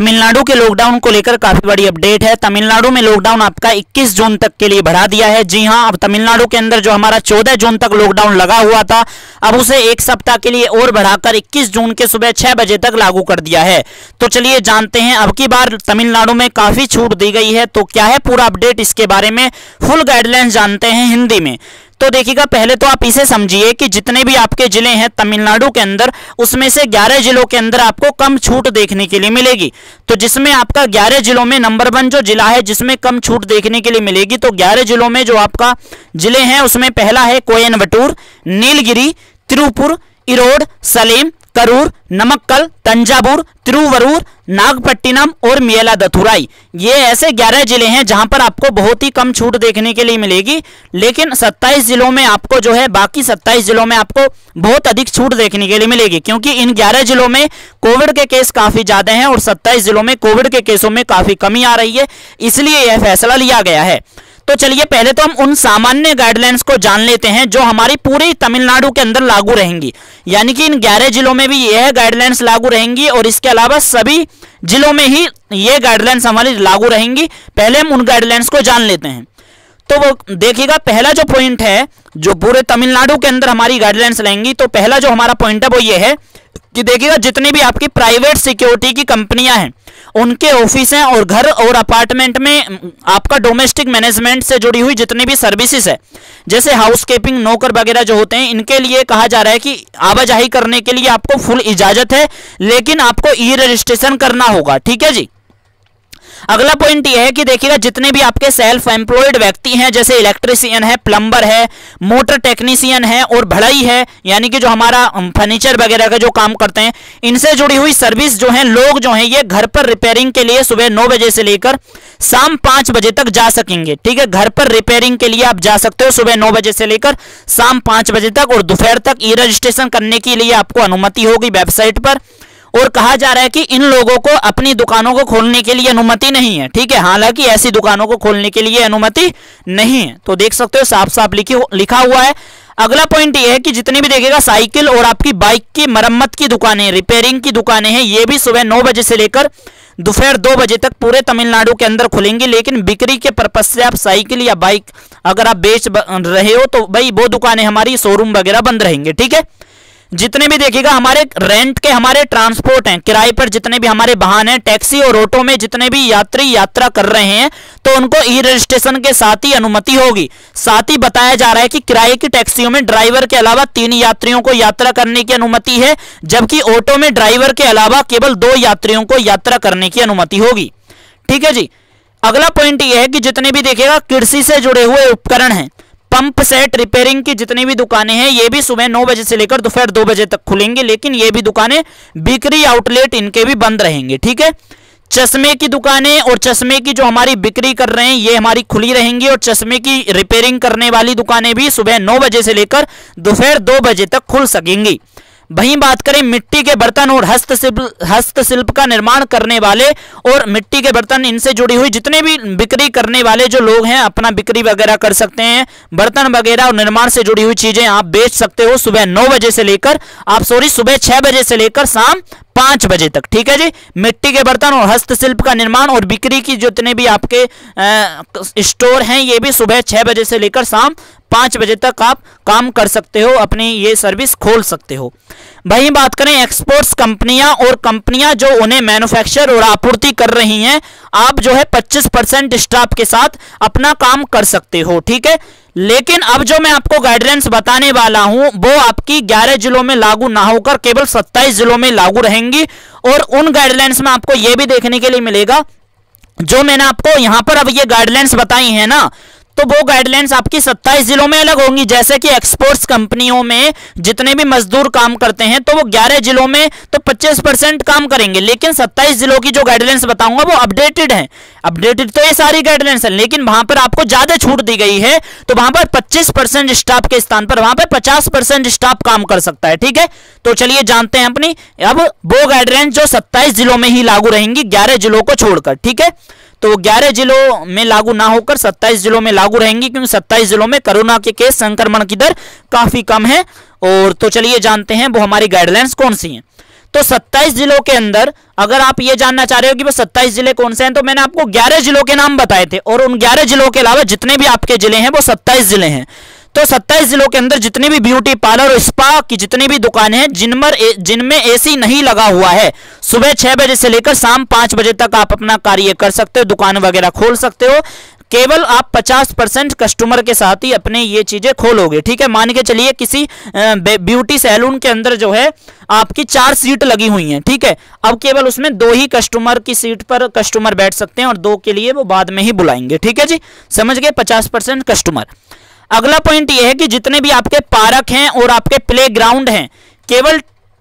तमिलनाडु के लॉकडाउन को लेकर काफ़ी बड़ी अपडेट है। तमिलनाडु में लॉकडाउन आपका 21 जून तक के लिए बढ़ा दिया है। जी हाँ, अब तमिलनाडु के अंदर जो हमारा 14 जून तक लॉकडाउन लगा हुआ था, अब उसे एक सप्ताह के लिए और बढ़ाकर 21 जून के सुबह छह बजे तक लागू कर दिया है। तो चलिए जानते हैं, अब की बार तमिलनाडु में काफ़ी छूट दी गई है। तो क्या है पूरा अपडेट इसके बारे में? फुल गाइडलाइंस जानते हैं हिंदी में। तो देखिएगा, पहले तो आप इसे समझिए कि जितने भी आपके ज़िले हैं तमिलनाडु के अंदर, उसमें से 11 जिलों के अंदर आपको कम छूट देखने के लिए मिलेगी। तो जिसमें आपका 11 जिलों में नंबर वन जो जिला है, जिसमें कम छूट देखने के लिए मिलेगी तो 11 जिलों में जो आपका ज़िले हैं, उसमें पहला है कोयनबटूर, नीलगिरी, तिरुपुर, इरोड, सलेम करूर नमक्कल तंजावुर तिरुवरूर नागपट्टिनम और मियला दथुराई ये ऐसे 11 ज़िले हैं जहाँ पर आपको बहुत ही कम छूट देखने के लिए मिलेगी। लेकिन 27 जिलों में आपको जो है, बाकी 27 जिलों में आपको बहुत अधिक छूट देखने के लिए मिलेगी। क्योंकि इन 11 जिलों में कोविड के केस काफ़ी ज़्यादा हैं और 27 जिलों में कोविड के केसों में काफ़ी कमी आ रही है। इसलिए यह फैसला लिया गया है। तो चलिए, पहले तो हम उन सामान्य गाइडलाइंस को जान लेते हैं जो हमारी पूरी तमिलनाडु के अंदर लागू रहेंगी। यानी कि इन ग्यारह जिलों में भी यह गाइडलाइंस लागू रहेंगी और इसके अलावा सभी जिलों में ही ये गाइडलाइंस हमारी लागू रहेंगी। पहले हम उन गाइडलाइंस को जान लेते हैं। तो वो देखिएगा, पहला जो पॉइंट है, जो पूरे तमिलनाडु के अंदर हमारी गाइडलाइंस रहेंगी तो पहला जो हमारा पॉइंट है वो ये है कि देखिएगा, जितनी भी आपकी प्राइवेट सिक्योरिटी की कंपनियाँ हैं उनके ऑफ़िस हैं और घर और अपार्टमेंट में आपका डोमेस्टिक मैनेजमेंट से जुड़ी हुई जितनी भी सर्विसेज़ है, जैसे हाउसकीपिंग नौकर वगैरह जो होते हैं, इनके लिए कहा जा रहा है कि आवाजाही करने के लिए आपको फुल इजाज़त है, लेकिन आपको ई रजिस्ट्रेशन करना होगा, ठीक है जी? अगला पॉइंट यह है कि देखिएगा, जितने भी आपके सेल्फ एम्प्लॉयड व्यक्ति हैं, जैसे इलेक्ट्रिशियन है प्लम्बर है मोटर टेक्नीशियन है और भड़ाई है, यानी कि जो हमारा फर्नीचर वगैरह का जो काम करते हैं, इनसे जुड़ी हुई सर्विस जो है, लोग जो है, ये घर पर रिपेयरिंग के लिए सुबह नौ बजे से लेकर शाम पाँच बजे तक जा सकेंगे। ठीक है, घर पर रिपेयरिंग के लिए आप जा सकते हो सुबह नौ बजे से लेकर शाम पाँच बजे तक और दोपहर तक ई रजिस्ट्रेशन करने के लिए आपको अनुमति होगी वेबसाइट पर। और कहा जा रहा है कि इन लोगों को अपनी दुकानों को खोलने के लिए अनुमति नहीं है, ठीक है? हालाँकि ऐसी दुकानों को खोलने के लिए अनुमति नहीं है। तो देख सकते हो साफ़ साफ़ लिखी हुआ है। अगला पॉइंट ये है कि जितनी भी देखेगा, साइकिल और आपकी बाइक की मरम्मत की दुकानें रिपेयरिंग की दुकानें हैं, ये भी सुबह नौ बजे से लेकर दोपहर दो बजे तक पूरे तमिलनाडु के अंदर खुलेंगी। लेकिन बिक्री के पर्पज से आप साइकिल या बाइक अगर आप बेच रहे हो तो भाई वो दुकानें हमारी शोरूम वगैरह बंद रहेंगे, ठीक है? जितने भी देखिएगा, हमारे रेंट के हमारे ट्रांसपोर्ट हैं, किराए पर जितने भी हमारे वाहन हैं टैक्सी और ऑटो में जितने भी यात्री यात्रा कर रहे हैं तो उनको ई रजिस्ट्रेशन के साथ ही अनुमति होगी। साथ ही बताया जा रहा है कि किराए की टैक्सियों में ड्राइवर के अलावा तीन यात्रियों को यात्रा करने की अनुमति है, जबकि ऑटो में ड्राइवर के अलावा केवल दो यात्रियों को यात्रा करने की अनुमति होगी। ठीक है जी? अगला पॉइंट यह है कि जितने भी देखेगा कृषि से जुड़े हुए उपकरण हैं। पंप सेट रिपेयरिंग की जितनी भी दुकानें हैं, ये भी सुबह नौ बजे से लेकर दोपहर दो बजे तक खुलेंगे, लेकिन ये भी दुकानें बिक्री आउटलेट इनके भी बंद रहेंगे, ठीक है? चश्मे की दुकानें और चश्मे की जो हमारी बिक्री कर रहे हैं, ये हमारी खुली रहेंगी, और चश्मे की रिपेयरिंग करने वाली दुकानें भी सुबह नौ बजे से लेकर दोपहर दो बजे तक खुल सकेंगी। वहीं बात करें मिट्टी के बर्तन और हस्तशिल्प हस्तशिल्प का निर्माण करने वाले और मिट्टी के बर्तन इनसे जुड़ी हुई जितने भी बिक्री करने वाले जो लोग हैं, अपना बिक्री वगैरह कर सकते हैं। बर्तन वगैरह और निर्माण से जुड़ी हुई चीज़ें आप बेच सकते हो सुबह नौ बजे से लेकर, आप सॉरी, सुबह छह बजे से लेकर शाम पाँच बजे तक, ठीक है जी? मिट्टी के बर्तन और हस्तशिल्प का निर्माण और बिक्री की जितने भी आपके स्टोर हैं, ये भी सुबह छह बजे से लेकर शाम पाँच बजे तक आप काम कर सकते हो, अपनी ये सर्विस खोल सकते हो। वहीं बात करें एक्सपोर्ट्स कंपनियाँ और कंपनियाँ जो उन्हें मैन्युफैक्चर और आपूर्ति कर रही हैं, आप जो है 25 परसेंट स्टाफ के साथ अपना काम कर सकते हो, ठीक है? लेकिन अब जो मैं आपको गाइडलाइंस बताने वाला हूँ, वो आपकी 11 जिलों में लागू ना होकर केवल 27 जिलों में लागू रहेंगी। और उन गाइडलाइंस में आपको यह भी देखने के लिए मिलेगा, जो मैंने आपको यहाँ पर अब ये गाइडलाइंस बताई है ना तो वो गाइडलाइंस आपकी 27 जिलों में अलग होंगी। जैसे कि एक्सपोर्ट्स कंपनियों में जितने भी मजदूर काम करते हैं तो वो 11 जिलों में तो 25 परसेंट काम करेंगे। लेकिन 27 जिलों की जो गाइडलाइंस बताऊँगा, वो अपडेटेड है। अपडेटेड तो ये सारी गाइडलाइंस है, लेकिन वहाँ पर आपको ज़्यादा छूट दी गई है। तो वहाँ पर पच्चीस स्टाफ के स्थान पर, वहाँ पर पचास स्टाफ काम कर सकता है, ठीक है? तो चलिए जानते हैं अपनी। अब वो गाइडलाइंस जो सत्ताईस जिलों में ही लागू रहेंगी, ग्यारह जिलों को छोड़कर, ठीक है? तो 11 जिलों में लागू ना होकर 27 जिलों में लागू रहेंगी, क्योंकि 27 जिलों में कोरोना के केस संक्रमण की दर काफ़ी कम है। और तो चलिए जानते हैं, वो हमारी गाइडलाइंस कौन सी हैं? तो 27 जिलों के अंदर, अगर आप ये जानना चाह रहे हो कि वो 27 ज़िले कौन से हैं तो मैंने आपको 11 जिलों के नाम बताए थे, और उन 11 जिलों के अलावा जितने भी आपके ज़िले हैं, वो 27 ज़िले हैं। तो 27 जिलों के अंदर जितनी भी ब्यूटी पार्लर और स्पा की जितनी भी दुकानें हैं जिनमें जिनमें एसी नहीं लगा हुआ है, सुबह छह बजे से लेकर शाम पाँच बजे तक आप अपना कार्य कर सकते हो, दुकान वगैरह खोल सकते हो। केवल आप 50 परसेंट कस्टमर के साथ ही अपने ये चीज़ें खोलोगे, ठीक है? मान के चलिए किसी ब्यूटी सैलून के अंदर जो है, आपकी चार सीट लगी हुई हैं, ठीक है? अब केवल उसमें दो ही कस्टमर की सीट पर कस्टमर बैठ सकते हैं और दो के लिए वो बाद में ही बुलाएँगे, ठीक है जी? समझ गए? पचास परसेंट कस्टमर। अगला पॉइंट यह है कि जितने भी आपके पार्क हैं और आपके प्ले ग्राउंड हैं, केवल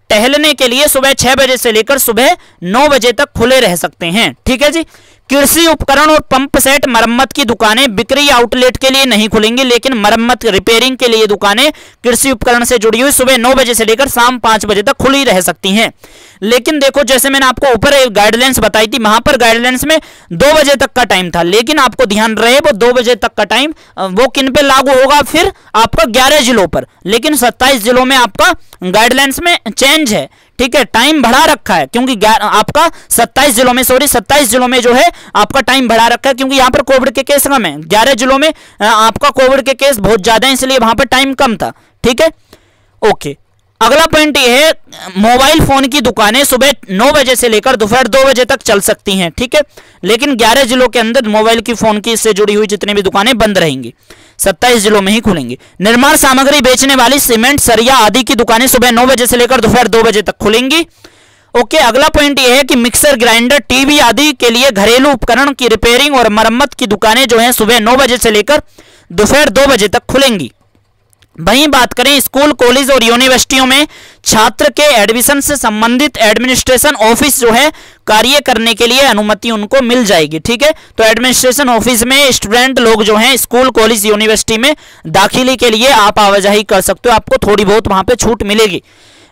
टहलने के लिए सुबह छह बजे से लेकर सुबह नौ बजे तक खुले रह सकते हैं। ठीक है जी? कृषि उपकरण और पंप सेट मरम्मत की दुकानें बिक्री आउटलेट के लिए नहीं खुलेंगी, लेकिन मरम्मत रिपेयरिंग के लिए दुकानें कृषि उपकरण से जुड़ी हुई सुबह नौ बजे से लेकर शाम पाँच बजे तक खुली रह सकती हैं। लेकिन देखो, जैसे मैंने आपको ऊपर गाइडलाइंस बताई थी, वहाँ पर गाइडलाइंस में दो बजे तक का टाइम था। लेकिन आपको ध्यान रहे, वो दो बजे तक का टाइम वो किन पे लागू होगा? फिर आपका ग्यारह जिलों पर। लेकिन सत्ताईस जिलों में आपका गाइडलाइंस में चेंज है। ठीक है टाइम बढ़ा रखा है, क्योंकि आपका 27 जिलों में सॉरी 27 जिलों में जो है, आपका टाइम बढ़ा रखा है, क्योंकि यहाँ पर कोविड के केस कम है। 11 जिलों में आपका कोविड के केस बहुत ज़्यादा है, इसलिए वहाँ पर टाइम कम था। ठीक है? ओके अगला पॉइंट ये है मोबाइल फ़ोन की दुकानें सुबह नौ बजे से लेकर दोपहर दो बजे तक चल सकती हैं, ठीक है? लेकिन ग्यारह जिलों के अंदर मोबाइल की फ़ोन की इससे जुड़ी हुई जितनी भी दुकानें बंद रहेंगी, सत्ताईस जिलों में ही खुलेंगी। निर्माण सामग्री बेचने वाली सीमेंट, सरिया आदि की दुकानें सुबह नौ बजे से लेकर दोपहर दो बजे तक खुलेंगी। ओके, अगला पॉइंट यह है कि मिक्सर ग्राइंडर टीवी आदि के लिए घरेलू उपकरण की रिपेयरिंग और मरम्मत की दुकानें जो हैं सुबह नौ बजे से लेकर दोपहर दो बजे तक खुलेंगी। वहीं बात करें स्कूल, कॉलेज और यूनिवर्सिटियों में, छात्र के एडमिशन से संबंधित एडमिनिस्ट्रेशन ऑफ़िस जो है, कार्य करने के लिए अनुमति उनको मिल जाएगी, ठीक है? तो एडमिनिस्ट्रेशन ऑफ़िस में स्टूडेंट लोग जो हैं, स्कूल, कॉलेज, यूनिवर्सिटी में दाखिले के लिए आप आवाजाही कर सकते हो, आपको थोड़ी बहुत वहाँ पर छूट मिलेगी।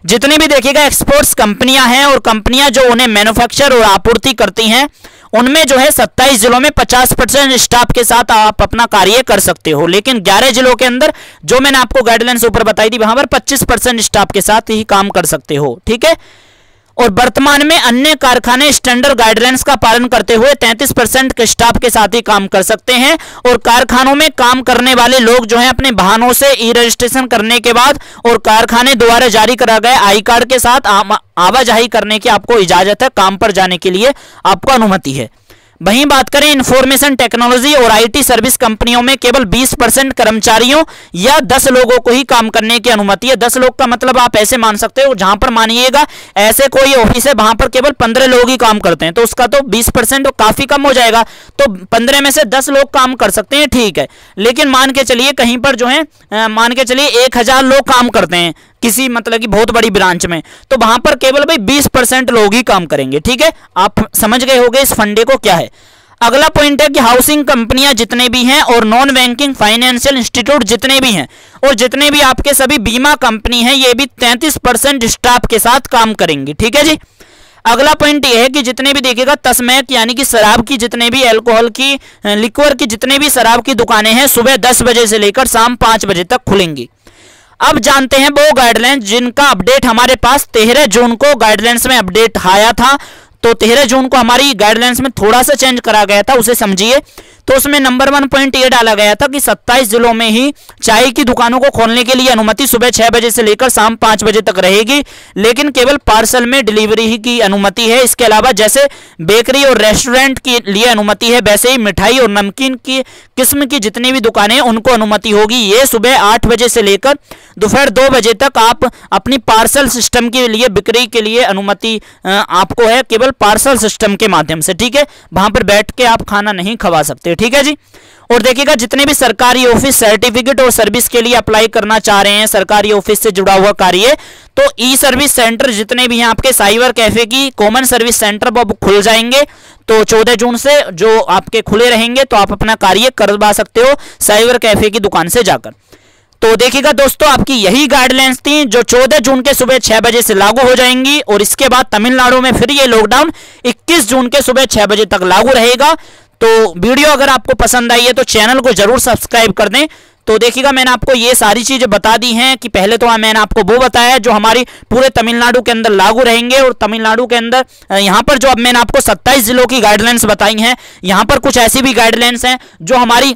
जितनी भी देखिएगा, एक्सपोर्ट्स कंपनियाँ हैं और कंपनियाँ जो उन्हें मैन्युफैक्चर और आपूर्ति करती हैं उनमें जो है 27 जिलों में 50 परसेंट स्टाफ के साथ आप अपना कार्य कर सकते हो। लेकिन 11 जिलों के अंदर, जो मैंने आपको गाइडलाइंस ऊपर बताई थी, वहाँ पर 25 परसेंट स्टाफ के साथ ही काम कर सकते हो। ठीक है? और वर्तमान में अन्य कारखाने स्टैंडर्ड गाइडलाइंस का पालन करते हुए 33 परसेंट के स्टाफ के साथ ही काम कर सकते हैं और कारखानों में काम करने वाले लोग जो हैं अपने वाहनों से ई रजिस्ट्रेशन करने के बाद और कारखाने द्वारा जारी करा गए आई कार्ड के साथ आवाजाही करने की आपको इजाज़त है, काम पर जाने के लिए आपको अनुमति है। वहीं बात करें इंफॉर्मेशन टेक्नोलॉजी और आईटी सर्विस कंपनियों में केवल 20 परसेंट कर्मचारियों या 10 लोगों को ही काम करने की अनुमति है। 10 लोग का मतलब आप ऐसे मान सकते हो, जहाँ पर मानिएगा, ऐसे कोई ऑफ़िस है, वहाँ पर केवल 15 लोग ही काम करते हैं। तो उसका तो 20 परसेंट तो काफ़ी कम हो जाएगा। तो 15 में से 10 लोग काम कर सकते हैं, ठीक है। लेकिन मान के चलिए, कहीं पर जो है मान के चलिए एक हज़ार लोग काम करते हैं। किसी मतलब की बहुत बड़ी ब्रांच में तो वहाँ पर केवल भाई बीस परसेंट लोग ही काम करेंगे, ठीक है? आप समझ गए होगे इस फंडे को क्या है। अगला पॉइंट है कि हाउसिंग कंपनियाँ जितने भी हैं और नॉन बैंकिंग फाइनेंशियल इंस्टीट्यूट जितने भी हैं, और जितने भी आपके सभी बीमा कंपनी हैं, ये भी 33 परसेंट स्टाफ के साथ काम करेंगे, ठीक है जी? अगला पॉइंट ये है कि जितने भी देखिएगा, तस्मैक यानी कि शराब की जितने भी अल्कोहल की लिक्वर की जितने भी शराब की दुकानें हैं, सुबह दस बजे से लेकर शाम पाँच बजे तक खुलेंगी। अब जानते हैं वो गाइडलाइंस जिनका अपडेट हमारे पास तेरह जून को गाइडलाइंस में अपडेट आया था। तो तेरह जून को हमारी गाइडलाइंस में थोड़ा सा चेंज करा गया था, उसे समझिए। तो उसमें नंबर वन पॉइंट ये डाला गया था कि 27 जिलों में ही चाय की दुकानों को खोलने के लिए अनुमति सुबह छह बजे से लेकर शाम पाँच बजे तक रहेगी, लेकिन केवल पार्सल में डिलीवरी ही की अनुमति है। इसके अलावा जैसे बेकरी और रेस्टोरेंट के लिए अनुमति है, वैसे ही मिठाई और नमकीन की किस्म की जितनी भी दुकानें उनको अनुमति होगी। ये सुबह आठ बजे से लेकर दोपहर दो बजे तक आप अपनी पार्सल सिस्टम के लिए, बिक्री के लिए अनुमति आपको है केवल पार्सल सिस्टम के माध्यम से, ठीक है? वहाँ पर बैठ के आप खाना नहीं खवा सकते ठीक है जी? और देखिएगा, जितने भी सरकारी ऑफ़िस सर्टिफिकेट और सर्विस के लिए अप्लाई करना चाह रहे हैं, सरकारी ऑफ़िस से जुड़ा हुआ कार्य तो ई सर्विस सेंटर जितने भी हैं आपके साइबर कैफ़े की कॉमन सर्विस सेंटर वो खुल जाएँगे। तो 14 जून से जो आपके खुले रहेंगे तो आप अपना कार्य करवा सकते हो साइबर कैफ़े की दुकान से जाकर। तो देखिएगा दोस्तों, आपकी यही गाइडलाइंस थी जो 14 जून के सुबह 6 बजे से लागू हो जाएँगी, और इसके बाद तमिलनाडु में फिर ये लॉकडाउन 21 जून के सुबह 6 बजे तक लागू रहेगा। तो वीडियो अगर आपको पसंद आई है तो चैनल को ज़रूर सब्सक्राइब कर दें। तो देखिएगा, मैंने आपको ये सारी चीज़ें बता दी हैं कि पहले तो मैंने आपको वो बताया जो हमारी पूरे तमिलनाडु के अंदर लागू रहेंगे और तमिलनाडु के अंदर यहाँ पर जो अब मैंने आपको 27 जिलों की गाइडलाइंस बताई हैं, यहाँ पर कुछ ऐसी भी गाइडलाइंस हैं जो हमारी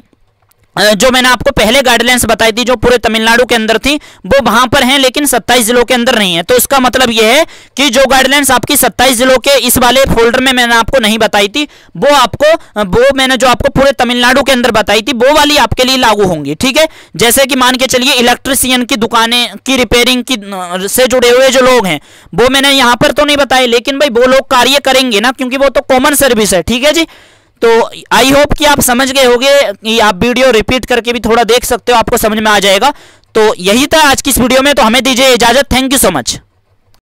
जो मैंने आपको पहले गाइडलाइंस बताई थी, जो पूरे तमिलनाडु के अंदर थी, वो वहाँ पर हैं, लेकिन 27 जिलों के अंदर नहीं है। तो इसका मतलब यह है कि जो गाइडलाइंस आपकी 27 जिलों के इस वाले फोल्डर में मैंने आपको नहीं बताई थी, वो आपको वो मैंने जो आपको पूरे तमिलनाडु के अंदर बताई थी, वो वाली आपके लिए लागू होंगी, ठीक है? जैसे कि मान के चलिए इलेक्ट्रिशियन की दुकानें, की रिपेयरिंग की से जुड़े हुए जो लोग हैं, वो मैंने यहाँ पर तो नहीं बताए, लेकिन भाई वो लोग कार्य करेंगे ना, क्योंकि वो तो कॉमन सर्विस है, ठीक है जी? तो आई होप कि आप समझ गए होंगे कि आप वीडियो रिपीट करके भी थोड़ा देख सकते हो, आपको समझ में आ जाएगा। तो यही था आज की इस वीडियो में तो हमें दीजिए इजाज़त। Thank you so much